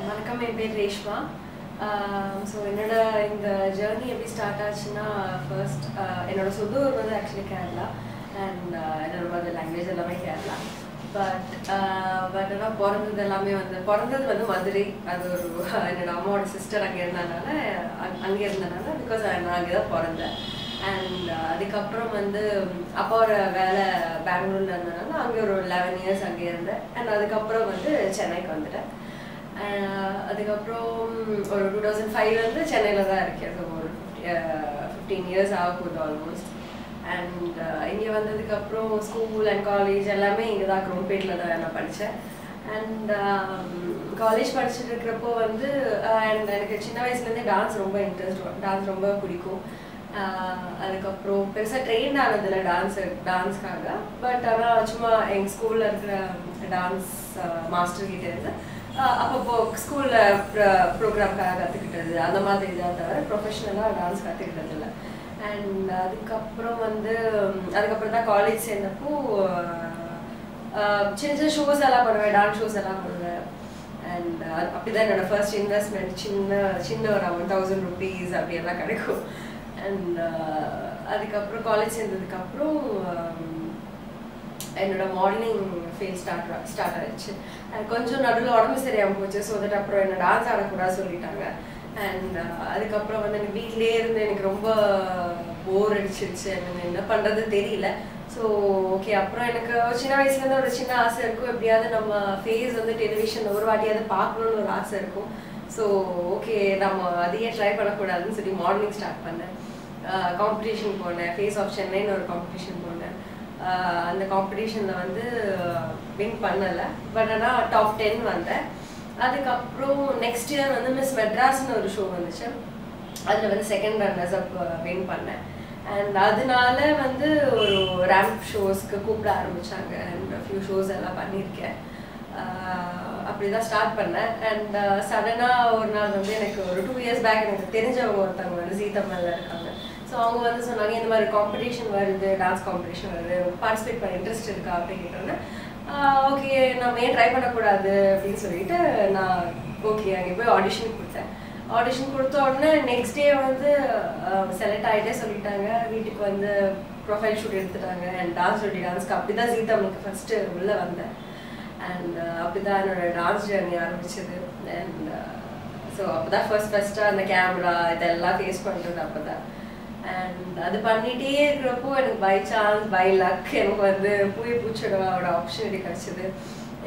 வணக்கம் என் பேர் ரேஷ்மா. ஸோ என்னோட இந்த ஜேர்னி எப்படி ஸ்டார்ட் ஆச்சுன்னா ஃபர்ஸ்ட் என்னோட சொந்த ஊர் வந்து ஆக்சுவலி கேரளா அண்ட் என்னோட லாங்குவேஜ் எல்லாமே கேரளா பட் பட் ஆனால் பிறந்தது எல்லாமே வந்து பிறந்தது வந்து மதுரை. அது ஒரு என்னோட அம்மாவோட சிஸ்டர் அங்கே இருந்தனால அங்- அங்கே இருந்தனால பிகாஸ் நான் அங்கே தான் பிறந்தேன் அண்ட் uh, அதுக்கப்புறம் வந்து அப்பாவோட வேலை பெங்களூர்ல இருந்தனால அங்கே ஒரு லெவன் இயர்ஸ் அங்கே இருந்தேன். அண்ட் அதுக்கப்புறம் வந்து சென்னைக்கு வந்துட்டேன். Uh, அதுக்கப்புறம் ஒரு டூ தௌசண்ட் ஃபைவ்லேருந்து சென்னையில் தான் இருக்கேன். ஒரு ஃபிஃப்டீன் இயர்ஸ் ஆக போகுது ஆல்மோஸ்ட் அண்ட் uh, இங்கே வந்ததுக்கப்புறம் ஸ்கூல் அண்ட் காலேஜ் எல்லாமே இங்கே தான் குரோம்பேட்டில் தான் நான் படித்தேன் அண்ட் காலேஜ் படிச்சுட்டு இருக்கிறப்போ வந்து uh, அண்ட் எனக்கு சின்ன வயசுலேருந்தே டான்ஸ் ரொம்ப இன்ட்ரெஸ்ட் டான்ஸ் ரொம்ப பிடிக்கும். Uh, அதுக்கப்புறம் பெருசாக ட்ரெயின் ஆனதில்ல டான்ஸ் டான்ஸ்க்காக பட் ஆனால் சும்மா எங்கள் ஸ்கூலில் இருக்கிற டான்ஸ் மாஸ்டர் கிட்டே இருந்து அப்பப்போ ஸ்கூலில் ப்ரோக்ராம்க்காக கற்றுக்கிட்டது அந்த மாதிரி இதாக தவிர ப்ரொஃபஷ்னலாக டான்ஸ் கற்றுக்கிட்டதில்லை அண்ட் அதுக்கப்புறம் வந்து அதுக்கப்புறம் தான் காலேஜ் சேர்ந்தப்போ சின்ன சின்ன ஷோஸ் எல்லாம் பண்ணுவேன் டான்ஸ் ஷோஸ் எல்லாம் பண்ணுவேன். அண்ட் அப்படிதான் என்னோட ஃபர்ஸ்ட் இன்வெஸ்ட்மெண்ட் சின்ன சின்ன ஒரு அமௌண்ட் தௌசண்ட் ருபீஸ் அப்படியெல்லாம் கிடைக்கும். அண்ட் அதுக்கப்புறம் காலேஜ் சேர்ந்ததுக்கப்புறம் என்னோட மாடலிங் ஃபீல் ஸ்டார்ட் ஸ்டார்ட் ஆயிடுச்சு. அண்ட் கொஞ்சம் நடுவில் உடம்பு சரியாமல் போச்சு. ஸோ தட் அப்புறம் என்ன டான்ஸ் ஆடக்கூடாது சொல்லிட்டாங்க. அண்ட் அதுக்கப்புறம் வந்து எனக்கு வீட்டிலேயே இருந்து எனக்கு ரொம்ப போர் அடிச்சிருச்சு எனக்கு என்ன பண்ணுறது தெரியல. ஸோ ஓகே அப்புறம் எனக்கு சின்ன வயசுலேருந்து ஒரு சின்ன ஆசை இருக்கும். எப்படியாவது நம்ம ஃபேஸ் வந்து டெலிவிஷன் ஒரு வாட்டியாவது பார்க்கணுன்னு ஒரு ஆசை இருக்கும். ஸோ ஓகே நம்ம அதையே ட்ரை பண்ணக்கூடாதுன்னு சொல்லி மாடலிங் ஸ்டார்ட் பண்ணேன். காம்படிஷன் போனேன். ஃபேஸ் ஆஃப் சென்னைன்னு ஒரு காம்படிஷன் போனேன். அந்த காம்படிஷனில் வந்து வின் பண்ணலை. பட் ஆனால் டாப் டென் வந்தேன். அதுக்கப்புறம் நெக்ஸ்ட் இயர் வந்து மிஸ் மெட்ராஸ்னு ஒரு ஷோ வந்துச்சு. அதில் வந்து செகண்ட் ரன்னர்ஸ் அப் வின் பண்ணேன். அண்ட் அதனால வந்து ஒரு ரேம்ப் ஷோஸ்க்கு கூப்பிட ஆரம்பிச்சாங்க. அண்ட் ஃபியூ ஷோஸ் எல்லாம் பண்ணியிருக்கேன் அப்படி அப்படிதான் ஸ்டார்ட் பண்ணேன். அண்ட் சடனாக ஒரு நாள் வந்து எனக்கு ஒரு டூ இயர்ஸ் பேக் எனக்கு தெரிஞ்சவங்க ஒருத்தவங்க வந்து ஜீ தமிழ்ல இருக்காங்க. ஸோ அவங்க வந்து சொன்னாங்க இந்த மாதிரி காம்படிஷன் வருது டான்ஸ் காம்படிஷன் வருது. பார்ட்டிசிபேட் பண்ண இன்ட்ரெஸ்ட் இருக்கா? அப்படின்னு ஓகே நம்ம ஏன் ட்ரை பண்ணக்கூடாது? அப்படின்னு சொல்லிட்டு நான் ஓகே அங்கே போய் ஆடிஷன் கொடுத்தேன். ஆடிஷன் கொடுத்த உடனே நெக்ஸ்ட் டே வந்து செலக்ட் ஆகிட்டே சொல்லிட்டாங்க. வீட்டுக்கு வந்து ப்ரொஃபைல் ஷூட் எடுத்துட்டாங்க. அண்ட் டான்ஸ் ஜோடி டான்ஸ்க்கு அப்படி தான் சீதா அவனுக்கு ஃபஸ்ட்டு உள்ளே வந்தேன். அண்ட் அப்படி தான் என்னோட டான்ஸ் ஜேர்னி ஆரம்பிச்சது. அண்ட் ஸோ அப்போ தான் ஃபர்ஸ்ட் ஃபஸ்ட்டாக அந்த கேமரா இதெல்லாம் ஃபேஸ் பண்ணுறது அப்போ தான் அண்ட் அது பண்ணிகிட்டே இருக்கிறப்போ எனக்கு பை சான்ஸ் பை லக் எனக்கு வந்து பூய் பூச்சடவாவோட ஆப்ஷனிட்டி கிடச்சிது.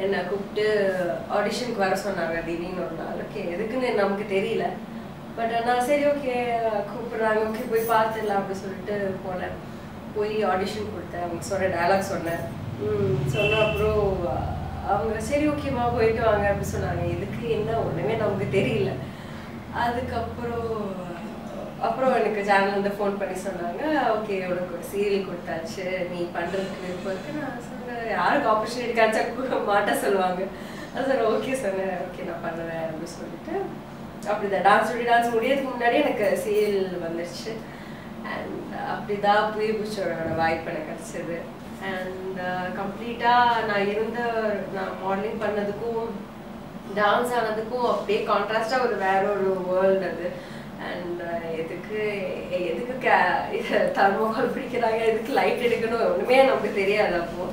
என்னை கூப்பிட்டு ஆடிஷனுக்கு வர சொன்னாங்க திடீர்னு ஒரு நாள். ஓகே எதுக்குன்னு நமக்கு தெரியல. பட் ஆனால் சரி ஓகே கூப்பிடுறாங்க. ஓகே போய் பார்த்துடலாம் அப்படின்னு சொல்லிட்டு போனேன். போய் ஆடிஷன் கொடுத்தேன். அவங்க சொன்ன டைலாக் சொன்னேன். சொன்ன அப்புறம் அவங்க சரி ஓகேம்மா போயிட்டு வாங்க அப்படின்னு சொன்னாங்க. எதுக்கு என்ன ஒன்றுமே நமக்கு தெரியல. அதுக்கப்புறம் அப்புறம் எனக்கு சேனல் வந்து ஃபோன் பண்ணி சொன்னாங்க ஓகே உனக்கு ஒரு சீரியல் கொடுத்தாச்சு நீ பண்ணுறதுக்கு விருப்பம் இருக்கு நான் சொன்னேன். யாருக்கு ஆப்பர்ச்சுனிட்டி கிடைச்சா கூட மாட்ட சொல்லுவாங்க. அது சார் ஓகே சொன்னேன். ஓகே நான் பண்ணுவேன் அப்படின்னு சொல்லிட்டு. அப்படிதான். டான்ஸ் ஜோடி டான்ஸ் முடியறதுக்கு முன்னாடி எனக்கு சீரியல் வந்துருச்சு. அண்ட் அப்படிதான் புய பூச்சோட வாய்ப்பு எனக்கு கிடைச்சது. அண்ட் கம்ப்ளீட்டாக uh, நான் இருந்த நான் மாடலிங் பண்ணதுக்கும் டான்ஸ் ஆனதுக்கும் அப்படியே கான்ட்ராஸ்டாக ஒரு வேற ஒரு வேர்ல்டு அது. அண்ட் uh, எதுக்கு எதுக்கு கே தர்மோகால் பிடிக்கிறாங்க? எதுக்கு லைட் எடுக்கணும்? ஒன்றுமே நமக்கு தெரியாது அப்போ.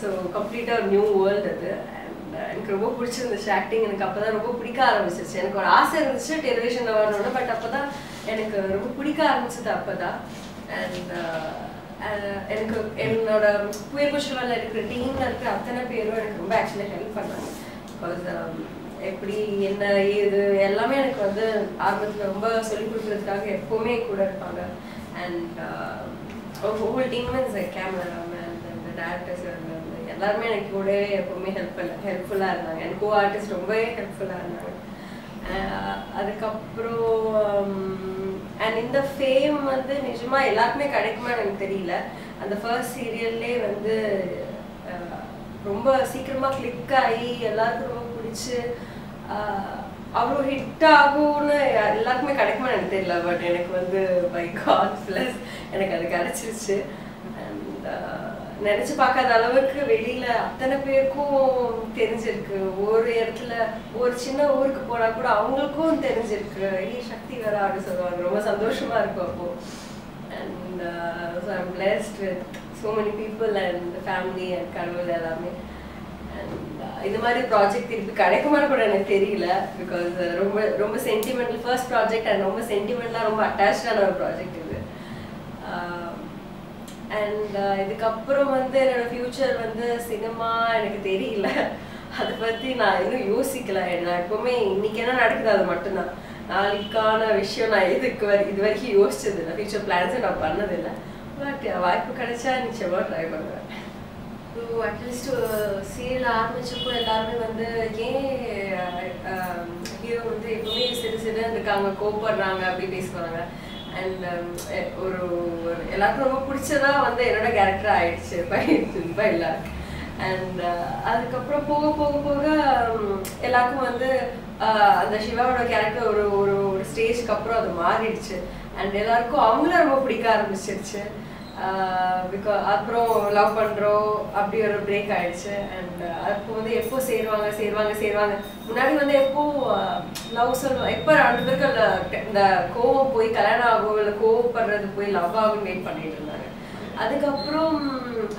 ஸோ கம்ப்ளீட்டாக ஒரு நியூ வேர்ல்டு அது. அண்ட் uh, எனக்கு ரொம்ப பிடிச்சிருந்துச்சு ஆக்டிங் எனக்கு அப்போ தான் ரொம்ப பிடிக்க ஆரம்பிச்சிருச்சு. எனக்கு ஒரு ஆசை இருந்துச்சு டெலிவிஷனில் வரணும்னு பட் அப்போ தான் எனக்கு ரொம்ப பிடிக்க ஆரம்பிச்சது அப்போ தான் அண்ட் uh, எனக்கு என்னோட புயல் புஷ்வால இருக்கிற டீமில் இருக்கிற அத்தனை பேரும் எனக்கு ரொம்ப ஆக்சுவலாக ஹெல்ப் பண்ணாங்க. பிகாஸ் um, எப்படி என்ன இது எல்லாமே எனக்கு வந்து ஆரம்பத்தில் ரொம்ப சொல்லிக் கொடுக்குறதுக்காக எப்போவுமே கூட இருப்பாங்க. And whole team is cameraman அந்த டேரக்டர்ஸ் எல்லாருமே எனக்கு கூடவே எப்போவுமே ஹெல்ப் ஹெல்ப்ஃபுல்லாக இருந்தாங்க. எனக்கு கோ ஆர்டிஸ்ட் ரொம்பவே ஹெல்ப்ஃபுல்லாக இருந்தாங்க. Uh, அதுக்கப்புறம் அண்ட் இந்த ஃபேம் வந்து நிஜமாக எல்லாருக்குமே கிடைக்குமா எனக்கு தெரியல. அந்த ஃபர்ஸ்ட் சீரியல்லே வந்து ரொம்ப சீக்கிரமா கிளிக் ஆகி எல்லாருக்கும் ரொம்ப பிடிச்சி அவ்வளோ ஹிட் ஆகும்னு எல்லாருக்குமே கிடைக்குமா எனக்கு தெரியல. பட் எனக்கு வந்து பை காட் ப்ளஸ் எனக்கு அது கிடைச்சிருச்சு. அண்ட் நினச்சி பார்க்காத அளவுக்கு வெளியில அத்தனை பேருக்கும் தெரிஞ்சிருக்கு. ஒரு இடத்துல ஒரு சின்ன ஊருக்கு போனால் கூட அவங்களுக்கும் தெரிஞ்சிருக்கு. ஏய் சக்தி வேற அப்படின்னு சொல்லுவாங்க. ரொம்ப சந்தோஷமா இருக்கும் அப்போது and so I'm blessed with so many people and family and கடவுள் எல்லாமே. அண்ட் uh, இது மாதிரி ப்ராஜெக்ட் திருப்பி கிடைக்குமான்னு கூட எனக்கு தெரியல பிகாஸ் uh, ரொம்ப ரொம்ப சென்டிமெண்டல் ஃபர்ஸ்ட் ப்ராஜெக்ட் அண்ட் ரொம்ப சென்டிமெண்டலாக ரொம்ப அட்டாச்சான ஒரு ப்ராஜெக்ட் இது. Um, அண்ட் uh, இதுக்கப்புறம் வந்து என்னோட ஃப்யூச்சர் வந்து சினிமா எனக்கு தெரியல. அதை பற்றி நான் இன்னும் யோசிக்கல. நான் எப்பவுமே இன்னைக்கு என்ன நடக்குது அது மட்டும்தான். நாளைக்கான விஷயம் நான் எதுக்கு இது வரைக்கும் யோசிச்சது இல்லை ஃபியூச்சர் பிளான்ஸும் நான் பண்ணதில்லை. பட் வாய்ப்பு கிடைச்சா நிச்சயமாக ட்ரை பண்ணுவேன். ஸோ அட்லீஸ்ட் சீரியல் ஆரம்பிச்சப்போ எல்லாருமே வந்து ஏன் ஹீரோ வந்து எப்பவுமே சிறு சிறு இருக்காங்க கோப்படுறாங்க அப்படி பேசுவாங்க. அண்ட் ஒரு எல்லாருக்கும் ரொம்ப பிடிச்சதா வந்து என்னோட கேரக்டர் ஆயிடுச்சு. பை எல்லாருக்கும் அண்ட் அதுக்கப்புறம் போக போக போக எல்லாருக்கும் வந்து அந்த சிவாவோட கேரக்டர் ஒரு ஒரு ஒரு ஸ்டேஜ்க்கு அப்புறம் அது மாறிடுச்சு. அண்ட் எல்லாருக்கும் அவங்கள ரொம்ப பிடிக்க ஆரம்பிச்சிருச்சு. பிகாஸ் அப்புறம் லவ் பண்ணுறோம் அப்படி ஒரு பிரேக் ஆயிடுச்சு. அண்ட் அப்போ வந்து எப்போ சேருவாங்க சேருவாங்க சேருவாங்க. முன்னாடி வந்து எப்போ லவ் சொல்லுவோம் எப்போ ரெண்டு பேருக்கு இந்த கோவம் போய் கல்யாணம் ஆகும் இல்லை கோவப்படுறது போய் லவ் ஆகும் வெயிட் பண்ணிட்டு இருந்தாங்க. அதுக்கப்புறம்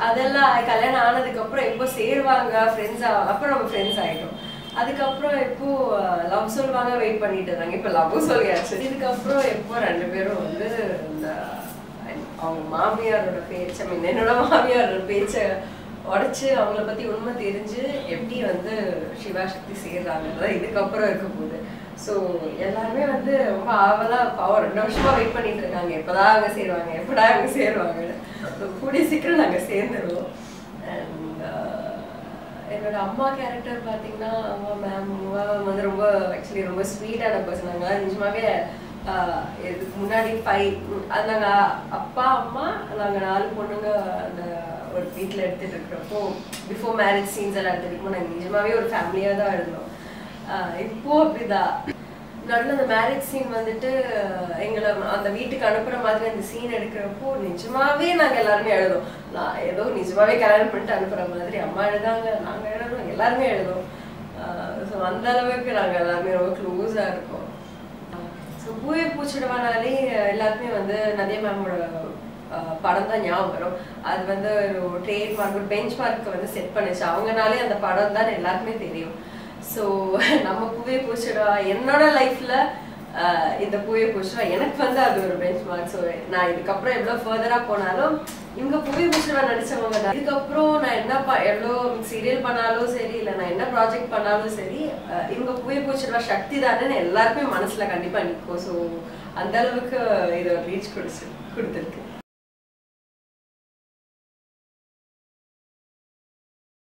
அதெல்லாம் கல்யாணம் ஆனதுக்கப்புறம் எப்போ சேருவாங்க ஃப்ரெண்ட்ஸ் அப்புறம் நம்ம ஃப்ரெண்ட்ஸ் ஆகிட்டோம் அதுக்கப்புறம் எப்போ லவ் சொல்லுவாங்க வெயிட் பண்ணிட்டு இருந்தாங்க. இப்போ லவ் சொல்லியாச்சு. இதுக்கப்புறம் எப்போ ரெண்டு பேரும் வந்து இந்த அவங்க மாமியாரோட பேச்சை மீன் என்னோட மாமியாரோட பேச்சை உடைச்சு அவங்கள பத்தி உண்மை தெரிஞ்சு எப்படி வந்து சிவா சக்தி சேர்றாங்கன்றத இதுக்கப்புறம் இருக்க போகுது ஸோ எல்லாருமே வந்து ரொம்ப ஆவலா பாவம். ரெண்டு வருஷமா வெயிட் பண்ணிட்டு இருக்காங்க. எப்பதான் அவங்க சேருவாங்க? எப்படா அவங்க சேருவாங்கன்னு. So, கூடிய சீக்கிரம் நாங்க சேர்ந்துருவோம். அண்ட் uh, என்னோட அம்மா கேரக்டர் பார்த்தீங்கன்னா அம்மா மேம் வந்து ரொம்ப ஆக்சுவலி ரொம்ப ஸ்வீட்டான பர்சன் நாங்கள் நிஜமாவே இதுக்கு முன்னாடி ஃபைவ் அது நாங்கள் அப்பா அம்மா நாங்கள் நாலு பொண்ணுங்க அந்த ஒரு வீட்டில் எடுத்துட்டு இருக்கிறப்போ பிஃபோர் மேரேஜ் சீன்ஸ் எல்லாம் எடுத்துட்டு நாங்கள் நிஜமாவே ஒரு ஃபேமிலியாக தான் இருந்தோம். ஆஹ், இப்போ அப்படிதான். நடுவில் அந்த மேரேஜ் சீன் வந்துட்டு எங்களை அந்த வீட்டுக்கு அனுப்புற மாதிரி அந்த சீன் எடுக்கிறப்போ நிஜமாவே நாங்க எல்லாருமே எழுதோம். நான் ஏதோ நிஜமாவே கல்யாணம் பண்ணிட்டு அனுப்புற மாதிரி அம்மா எழுதாங்க நாங்க எழுதுறோம் எல்லாருமே எழுதுவோம் ஸோ அந்த அளவுக்கு நாங்க எல்லாருமே ரொம்ப க்ளோஸா இருக்கோம். பூவே பூச்சிடுவானாலே எல்லாருக்குமே வந்து நதியா மேமோட படம் தான் ஞாபகம் வரும். அது வந்து ஒரு ட்ரேட் மார்க் ஒரு பெஞ்ச் மார்க்கை வந்து செட் பண்ணுச்சு. அவங்கனாலே அந்த படம் தான் எல்லாருக்குமே தெரியும். ஸோ நம்ம பூவே பூச்சிடுவா என்னோட லைஃப்ல இந்த பூவே பூச்சிடுவா. எனக்கு வந்து அது ஒரு பெஞ்ச் மார்க் ஸோ நான் இதுக்கப்புறம் எவ்வளோ ஃபர்தராக போனாலும் இவங்க புவி மிஸ்ரா நடிச்சவங்க தான். இதுக்கப்புறம் நான் என்ன ப எவ்வளோ சீரியல் பண்ணாலும் சரி இல்லை நான் என்ன ப்ராஜெக்ட் பண்ணாலும் சரி அஹ் இவங்க புவி பூச்சிடுவா சக்தி தானே எல்லாருக்குமே மனசுல கண்டிப்பா நிற்கும் ஸோ அந்த அளவுக்கு இது ரீச் கொடுத்து கொடுத்துருக்கு.